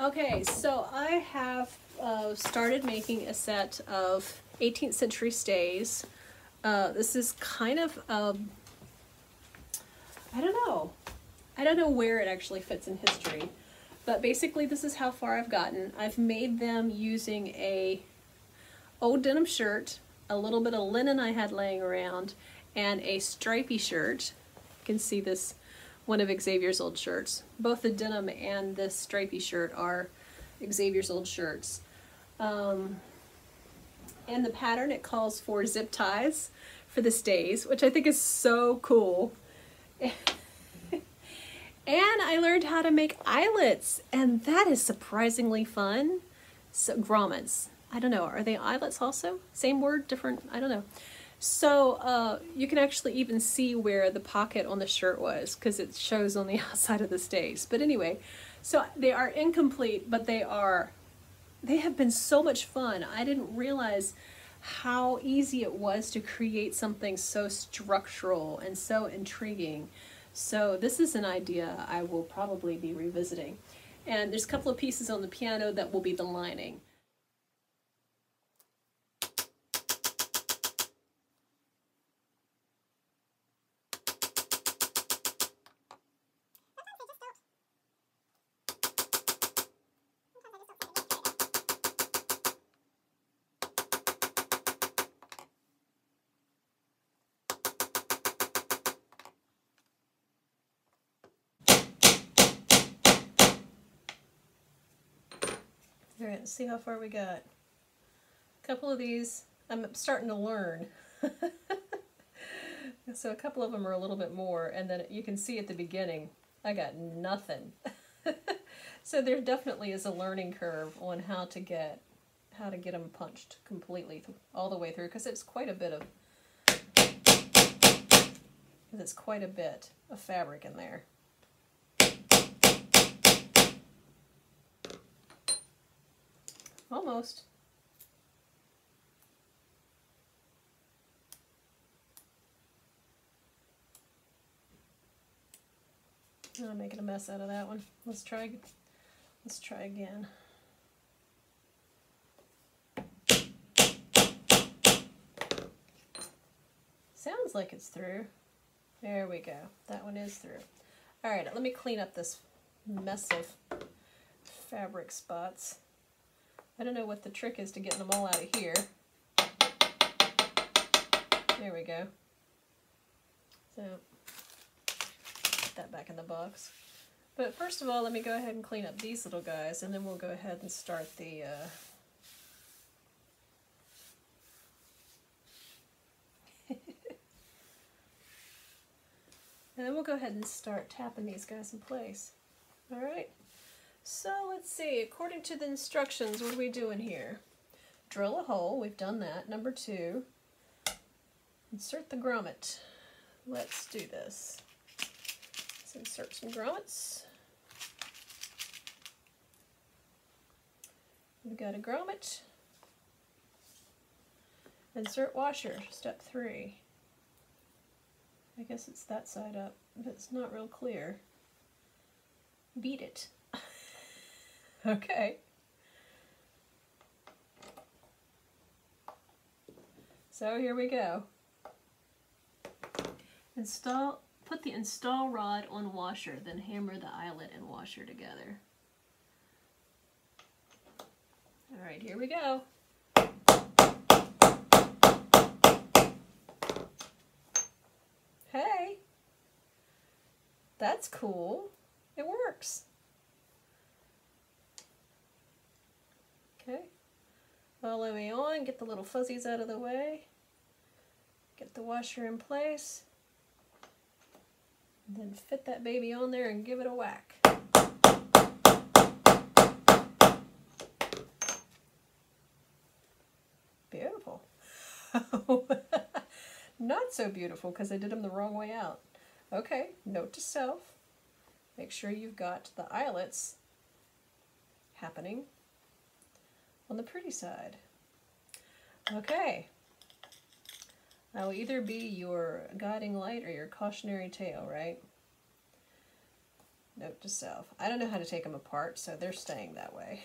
Okay, so I have uh, started making a set of 18th century stays. Uh, this is kind of, um, I don't know. I don't know where it actually fits in history. But basically this is how far I've gotten. I've made them using a old denim shirt, a little bit of linen I had laying around, and a stripy shirt. You can see this one of Xavier's old shirts. Both the denim and this stripy shirt are Xavier's old shirts. Um, and the pattern, it calls for zip ties for the stays, which I think is so cool. and I learned how to make eyelets, and that is surprisingly fun. So, grommets. I don't know, are they eyelets also? Same word, different, I don't know. So uh, you can actually even see where the pocket on the shirt was because it shows on the outside of the stays. But anyway, so they are incomplete, but they are, they have been so much fun. I didn't realize how easy it was to create something so structural and so intriguing. So this is an idea I will probably be revisiting. And there's a couple of pieces on the piano that will be the lining. All right, let's see how far we got. A couple of these, I'm starting to learn. so a couple of them are a little bit more, and then you can see at the beginning, I got nothing. so there definitely is a learning curve on how to get how to get them punched completely all the way through because it's quite a bit of it's quite a bit of fabric in there. Almost. I'm making a mess out of that one. Let's try let's try again. Sounds like it's through. There we go. That one is through. All right, let me clean up this mess of fabric spots. I don't know what the trick is to getting them all out of here. There we go. So, put that back in the box. But first of all, let me go ahead and clean up these little guys, and then we'll go ahead and start the uh, And then we'll go ahead and start tapping these guys in place. All right. So let's see, according to the instructions, what are we doing here? Drill a hole, we've done that. Number two, insert the grommet. Let's do this. Let's insert some grommets. We've got a grommet. Insert washer, step three. I guess it's that side up, but it's not real clear. Beat it. Okay. So here we go. Install, put the install rod on washer, then hammer the eyelet and washer together. All right, here we go. Hey, that's cool. It works. Okay, follow me on, get the little fuzzies out of the way, get the washer in place, then fit that baby on there and give it a whack. Beautiful. Not so beautiful because I did them the wrong way out. Okay, note to self, make sure you've got the eyelets happening on the pretty side. Okay. That will either be your guiding light or your cautionary tale, right? Note to self. I don't know how to take them apart, so they're staying that way.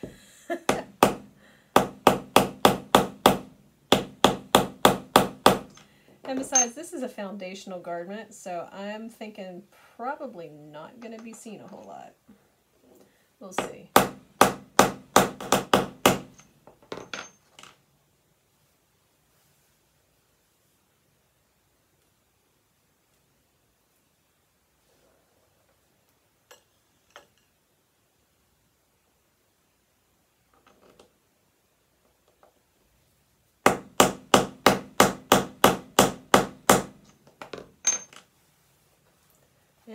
and besides, this is a foundational garment, so I'm thinking probably not going to be seen a whole lot. We'll see.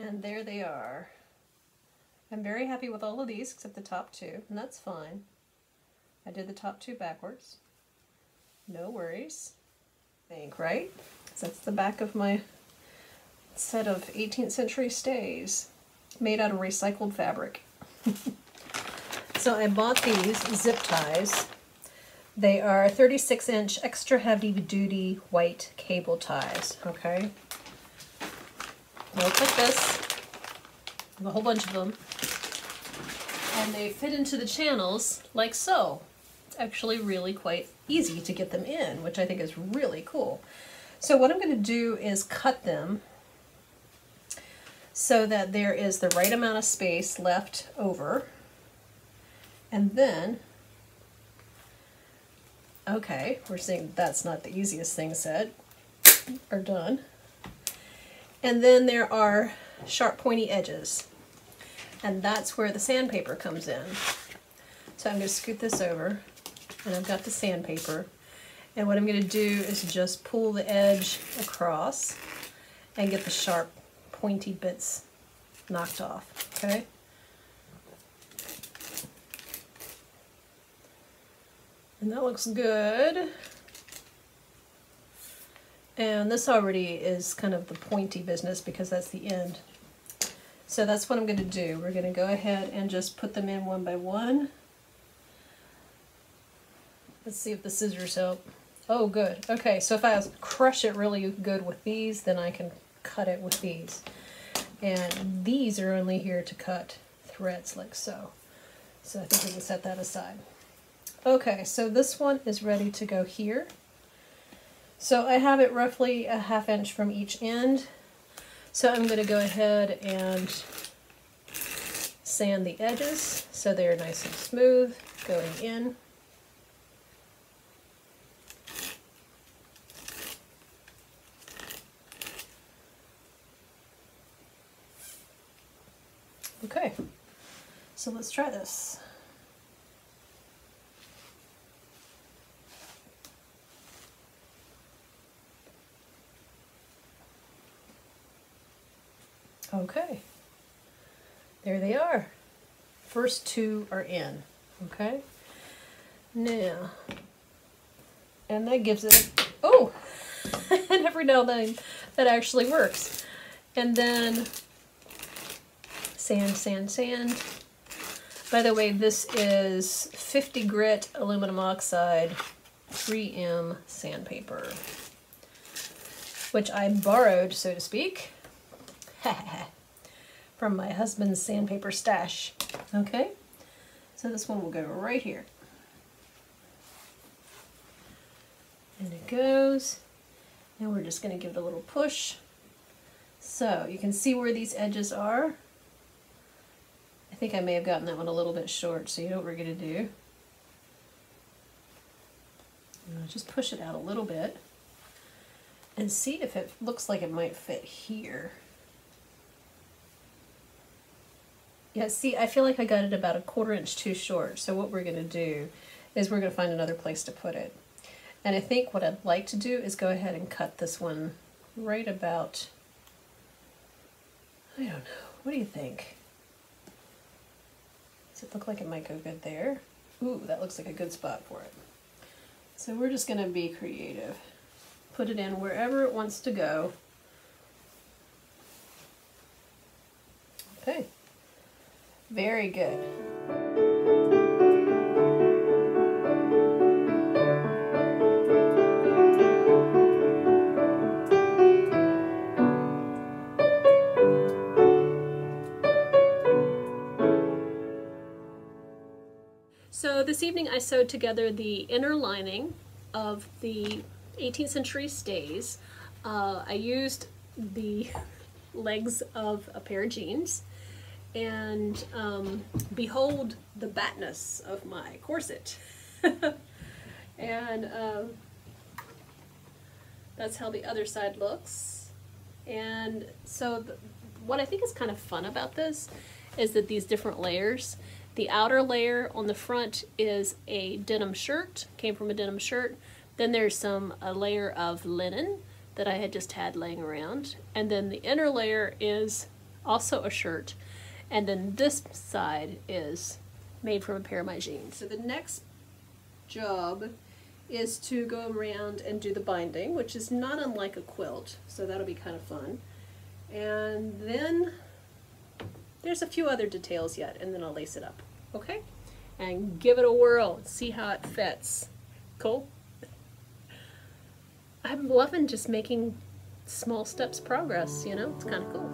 And there they are. I'm very happy with all of these except the top two, and that's fine. I did the top two backwards. No worries. I think, right? That's the back of my set of 18th century stays made out of recycled fabric. so I bought these zip ties. They are 36 inch extra heavy duty white cable ties, okay? Look like this. a whole bunch of them. And they fit into the channels like so. It's actually really quite easy to get them in, which I think is really cool. So what I'm going to do is cut them so that there is the right amount of space left over. And then, okay, we're seeing that's not the easiest thing said or done. And then there are sharp pointy edges. And that's where the sandpaper comes in. So I'm going to scoot this over and I've got the sandpaper. And what I'm going to do is just pull the edge across and get the sharp pointy bits knocked off, okay? And that looks good. And this already is kind of the pointy business because that's the end. So that's what I'm going to do. We're going to go ahead and just put them in one by one. Let's see if the scissors help. Oh, good. Okay, so if I crush it really good with these, then I can cut it with these. And these are only here to cut threads like so. So I think we can set that aside. Okay, so this one is ready to go here. So I have it roughly a half inch from each end. So I'm going to go ahead and sand the edges so they're nice and smooth going in. Okay, so let's try this. Okay, there they are. First two are in, okay? Now, and that gives it, oh, and every now and then that actually works. And then sand, sand, sand. By the way, this is 50 grit aluminum oxide 3M sandpaper, which I borrowed, so to speak, from my husband's sandpaper stash. Okay, so this one will go right here. And it goes, and we're just going to give it a little push. So you can see where these edges are. I think I may have gotten that one a little bit short, so you know what we're going to do. Just push it out a little bit and see if it looks like it might fit here. Yeah, see, I feel like I got it about a quarter inch too short. So what we're going to do is we're going to find another place to put it. And I think what I'd like to do is go ahead and cut this one right about, I don't know, what do you think? Does it look like it might go good there? Ooh, that looks like a good spot for it. So we're just going to be creative. Put it in wherever it wants to go. Okay. Very good. So this evening I sewed together the inner lining of the 18th century stays. Uh, I used the legs of a pair of jeans and um, behold the batness of my corset. and um, that's how the other side looks. And so what I think is kind of fun about this is that these different layers, the outer layer on the front is a denim shirt, came from a denim shirt. Then there's some a layer of linen that I had just had laying around. And then the inner layer is also a shirt. And then this side is made from a pair of my jeans. So the next job is to go around and do the binding, which is not unlike a quilt, so that'll be kind of fun. And then there's a few other details yet, and then I'll lace it up, okay? And give it a whirl see how it fits. Cool? I'm loving just making small steps progress, you know? It's kind of cool.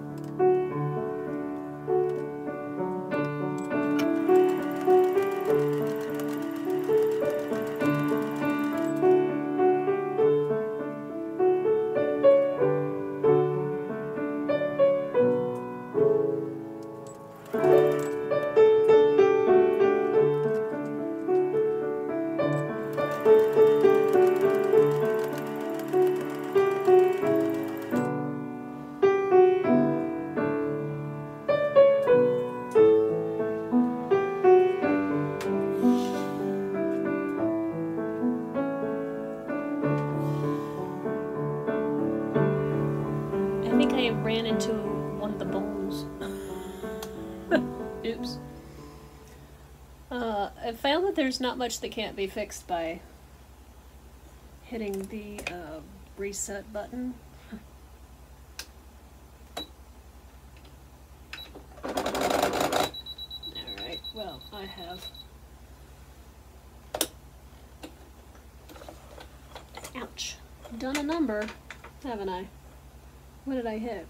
There's not much that can't be fixed by hitting the uh, reset button. Alright, well, I have ouch, done a number, haven't I? What did I hit?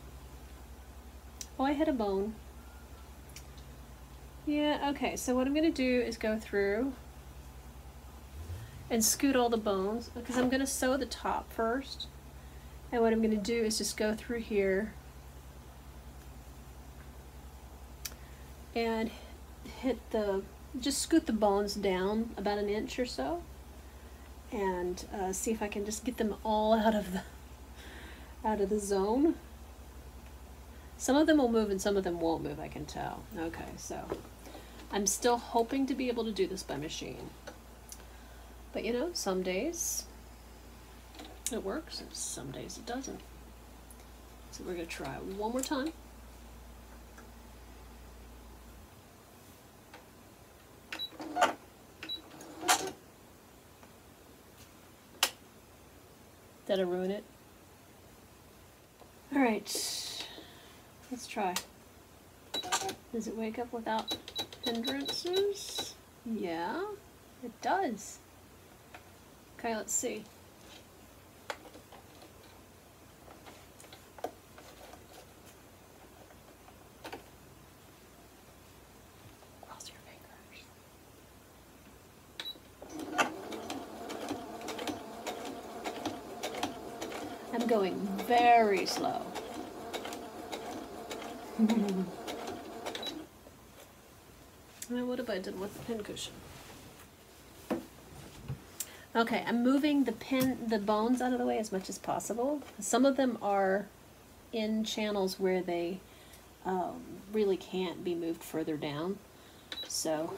Oh, I hit a bone. Yeah, okay, so what I'm going to do is go through and scoot all the bones because I'm going to sew the top first. And what I'm going to do is just go through here and hit the, just scoot the bones down about an inch or so and uh, see if I can just get them all out of the, out of the zone. Some of them will move and some of them won't move, I can tell. Okay, so I'm still hoping to be able to do this by machine. But you know, some days it works, and some days it doesn't. So we're going to try one more time. Did I ruin it? Alright, let's try. Does it wake up without hindrances? Yeah, it does. Okay, let's see. Cross your fingers. I'm going very slow. Now what have I done with the pincushion? Okay, I'm moving the pin, the bones out of the way as much as possible. Some of them are in channels where they um, really can't be moved further down. So,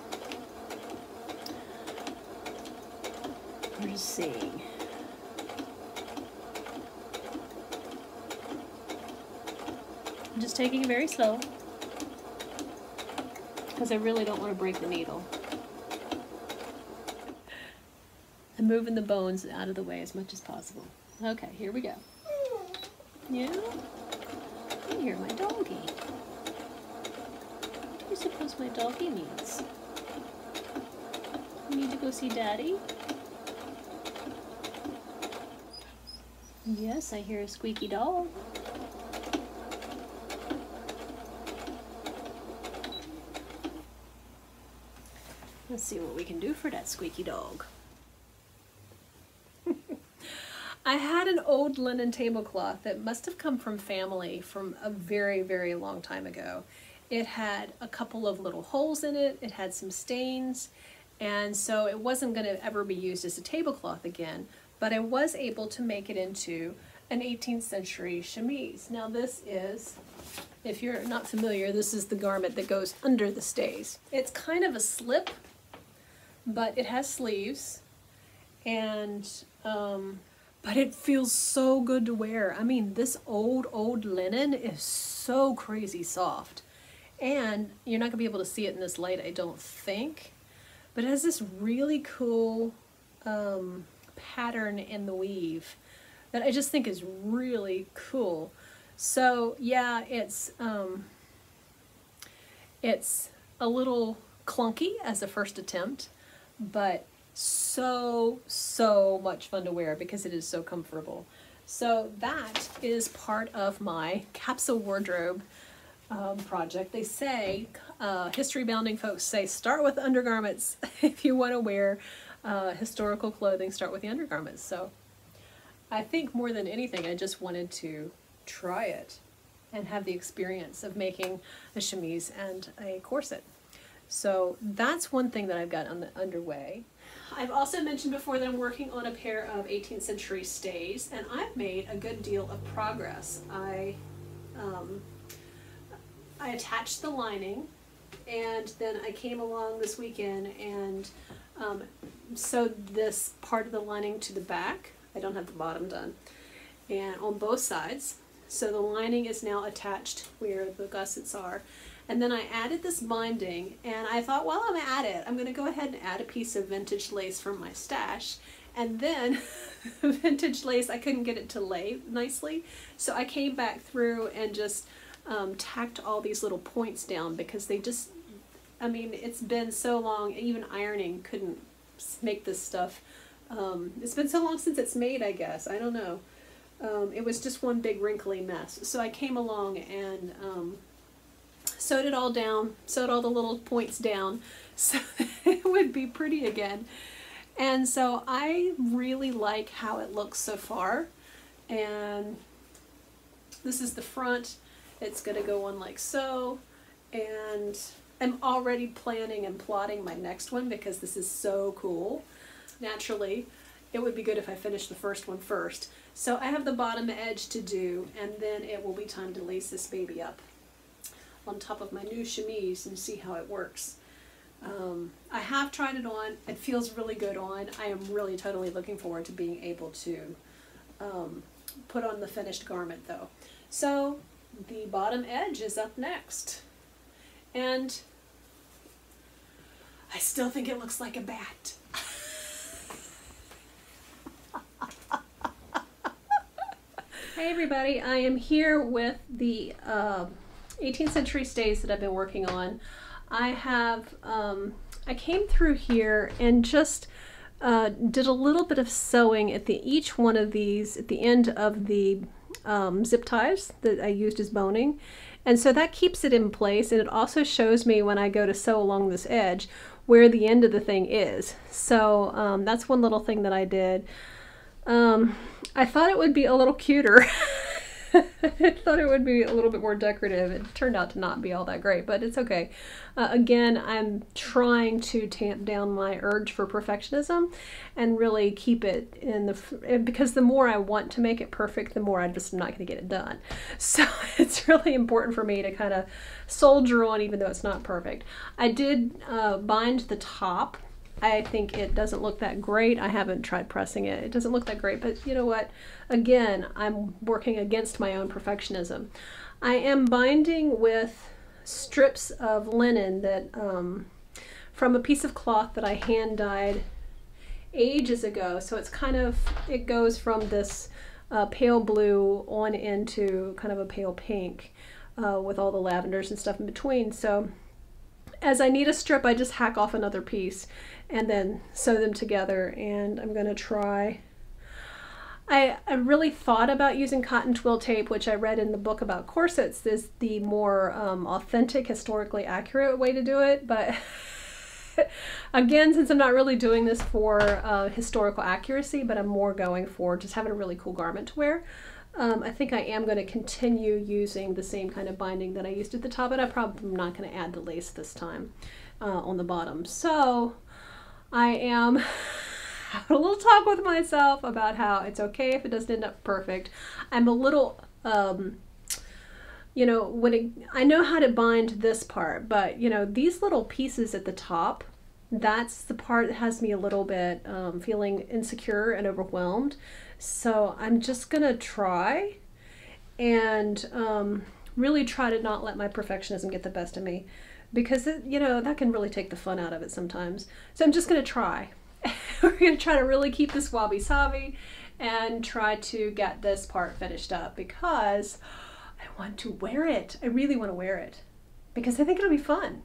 we're just seeing. I'm just taking it very slow because I really don't want to break the needle. I'm moving the bones out of the way as much as possible. Okay, here we go. Yeah? You hear my doggy. What do you suppose my doggy needs? You need to go see daddy? Yes, I hear a squeaky dog. Let's see what we can do for that squeaky dog. I had an old linen tablecloth that must have come from family from a very, very long time ago. It had a couple of little holes in it, it had some stains, and so it wasn't going to ever be used as a tablecloth again, but I was able to make it into an 18th century chemise. Now this is, if you're not familiar, this is the garment that goes under the stays. It's kind of a slip, but it has sleeves, and um, but it feels so good to wear. I mean, this old, old linen is so crazy soft. And you're not gonna be able to see it in this light, I don't think. But it has this really cool um, pattern in the weave that I just think is really cool. So yeah, it's um, it's a little clunky as a first attempt, but so, so much fun to wear because it is so comfortable. So that is part of my capsule wardrobe um, project. They say, uh, history bounding folks say, start with undergarments. if you want to wear uh, historical clothing, start with the undergarments. So I think more than anything, I just wanted to try it and have the experience of making a chemise and a corset. So that's one thing that I've got on the underway. I've also mentioned before that I'm working on a pair of 18th century stays, and I've made a good deal of progress. I, um, I attached the lining, and then I came along this weekend and um, sewed this part of the lining to the back. I don't have the bottom done. And on both sides. So the lining is now attached where the gussets are. And then I added this binding and I thought while I'm at it, I'm going to go ahead and add a piece of vintage lace from my stash. And then vintage lace, I couldn't get it to lay nicely. So I came back through and just um, tacked all these little points down because they just, I mean, it's been so long, even ironing couldn't make this stuff. Um, it's been so long since it's made, I guess. I don't know. Um, it was just one big wrinkly mess. So I came along and um, sewed it all down, sewed all the little points down so it would be pretty again. And so I really like how it looks so far. And this is the front. It's going to go on like so. And I'm already planning and plotting my next one because this is so cool. Naturally, it would be good if I finished the first one first. So I have the bottom edge to do and then it will be time to lace this baby up on top of my new chemise and see how it works. Um, I have tried it on. It feels really good on. I am really totally looking forward to being able to um, put on the finished garment though. So the bottom edge is up next. And I still think it looks like a bat. hey everybody, I am here with the uh, 18th century stays that I've been working on. I have, um, I came through here and just uh, did a little bit of sewing at the each one of these at the end of the um, zip ties that I used as boning. And so that keeps it in place and it also shows me when I go to sew along this edge where the end of the thing is. So um, that's one little thing that I did. Um, I thought it would be a little cuter I thought it would be a little bit more decorative. It turned out to not be all that great, but it's okay. Uh, again, I'm trying to tamp down my urge for perfectionism and really keep it in the, because the more I want to make it perfect, the more I just am not going to get it done. So it's really important for me to kind of soldier on even though it's not perfect. I did uh, bind the top I think it doesn't look that great. I haven't tried pressing it. It doesn't look that great, but you know what? Again, I'm working against my own perfectionism. I am binding with strips of linen that um, from a piece of cloth that I hand dyed ages ago. So it's kind of, it goes from this uh, pale blue on into kind of a pale pink uh, with all the lavenders and stuff in between. So as I need a strip, I just hack off another piece and then sew them together. And I'm going to try. I, I really thought about using cotton twill tape, which I read in the book about corsets is the more um, authentic, historically accurate way to do it, but Again, since I'm not really doing this for uh, historical accuracy, but I'm more going for just having a really cool garment to wear, um, I think I am going to continue using the same kind of binding that I used at the top, but I'm probably not going to add the lace this time uh, on the bottom. So I am having a little talk with myself about how it's okay if it doesn't end up perfect. I'm a little um, you know, when it, I know how to bind this part, but you know, these little pieces at the top, that's the part that has me a little bit um, feeling insecure and overwhelmed. So I'm just gonna try and um, really try to not let my perfectionism get the best of me because it, you know that can really take the fun out of it sometimes. So I'm just gonna try. We're gonna try to really keep this wabi sabi and try to get this part finished up because I want to wear it. I really want to wear it because I think it'll be fun.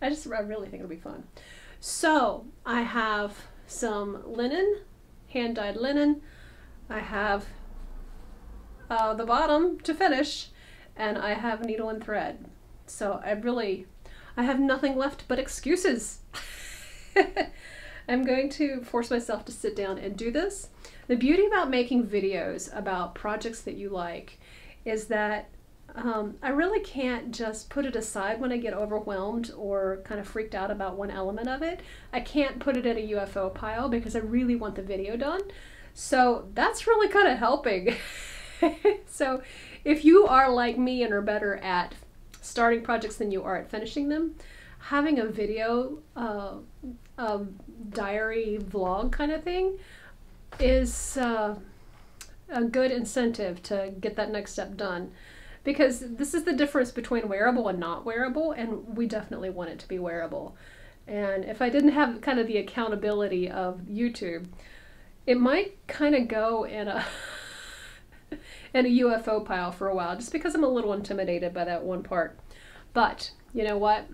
I just, I really think it'll be fun. So I have some linen, hand dyed linen. I have uh, the bottom to finish, and I have needle and thread. So I really, I have nothing left but excuses. I'm going to force myself to sit down and do this. The beauty about making videos about projects that you like is that um, I really can't just put it aside when I get overwhelmed or kind of freaked out about one element of it. I can't put it in a UFO pile because I really want the video done. So that's really kind of helping. so if you are like me and are better at starting projects than you are at finishing them, having a video, uh, a diary vlog kind of thing is. Uh, a good incentive to get that next step done because this is the difference between wearable and not wearable and we definitely want it to be wearable and if i didn't have kind of the accountability of youtube it might kind of go in a in a ufo pile for a while just because i'm a little intimidated by that one part but you know what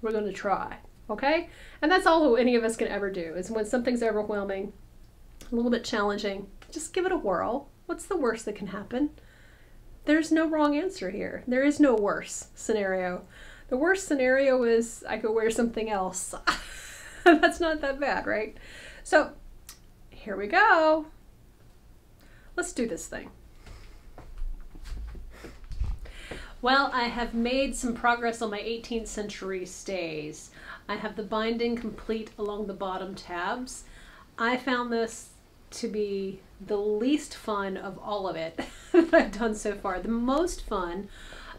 we're going to try okay and that's all any of us can ever do is when something's overwhelming a little bit challenging just give it a whirl. What's the worst that can happen? There's no wrong answer here. There is no worse scenario. The worst scenario is I could wear something else. That's not that bad, right? So here we go. Let's do this thing. Well, I have made some progress on my 18th century stays. I have the binding complete along the bottom tabs. I found this to be the least fun of all of it that I've done so far. The most fun,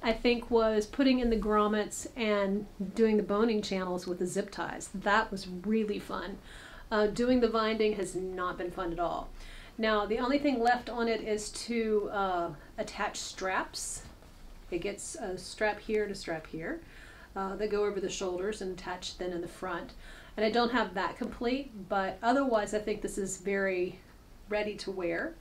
I think, was putting in the grommets and doing the boning channels with the zip ties. That was really fun. Uh, doing the binding has not been fun at all. Now, the only thing left on it is to uh, attach straps. It gets a strap here to strap here. Uh, they go over the shoulders and attach then in the front. And I don't have that complete, but otherwise I think this is very ready to wear.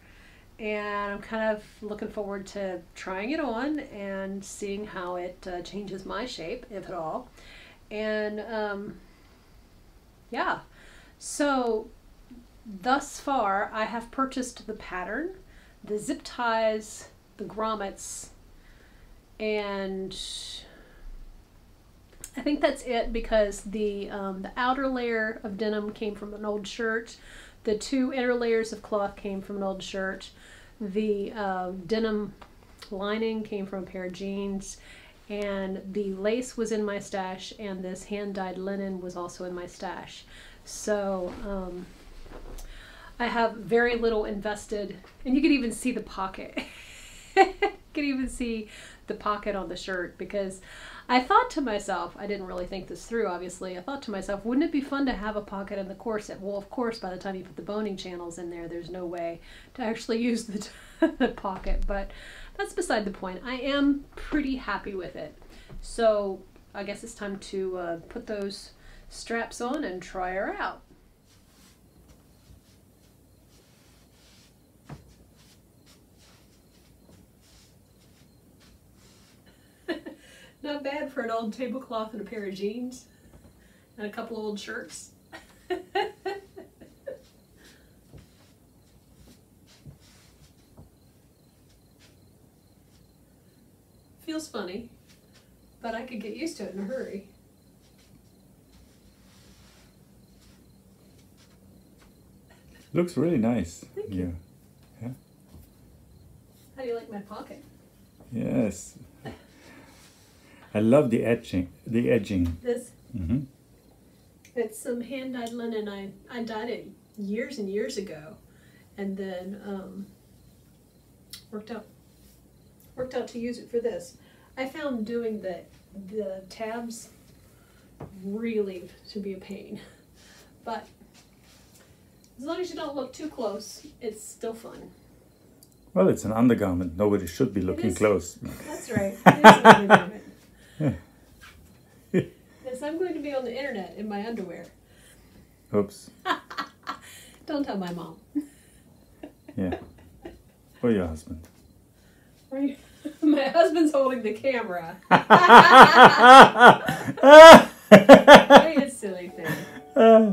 And I'm kind of looking forward to trying it on and seeing how it uh, changes my shape, if at all. And um, yeah, so thus far I have purchased the pattern, the zip ties, the grommets, and I think that's it because the um, the outer layer of denim came from an old shirt. The two inner layers of cloth came from an old shirt. The uh, denim lining came from a pair of jeans. And the lace was in my stash, and this hand dyed linen was also in my stash. So um, I have very little invested, and you can even see the pocket. you can even see the pocket on the shirt because I thought to myself, I didn't really think this through, obviously. I thought to myself, wouldn't it be fun to have a pocket in the corset? Well, of course, by the time you put the boning channels in there, there's no way to actually use the, the pocket, but that's beside the point. I am pretty happy with it. So I guess it's time to uh, put those straps on and try her out. Not bad for an old tablecloth and a pair of jeans and a couple old shirts. Feels funny, but I could get used to it in a hurry. Looks really nice. Thank. You. Yeah. How do you like my pocket? Yes. I love the edging. The edging. This Mm-hmm. it's some hand dyed linen. I I dyed it years and years ago, and then um, worked out worked out to use it for this. I found doing the the tabs really to be a pain, but as long as you don't look too close, it's still fun. Well, it's an undergarment. Nobody should be looking close. That's right. yes, I'm going to be on the internet in my underwear. Oops. Don't tell my mom. Yeah. Or your husband. My husband's holding the camera. What a silly thing. Ah.